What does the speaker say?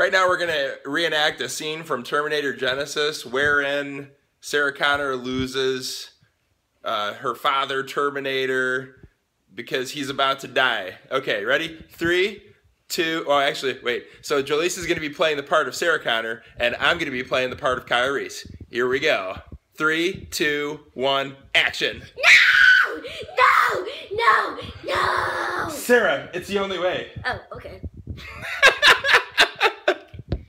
Right now, we're going to reenact a scene from Terminator Genisys, wherein Sarah Connor loses uh, her father, Terminator, because he's about to die. Okay, ready? Three, two, oh, actually, wait. So Jolisa is going to be playing the part of Sarah Connor, and I'm going to be playing the part of Kyle Reese. Here we go. Three, two, one, action. No! No! No! No! Sarah, it's the only way. Oh, okay.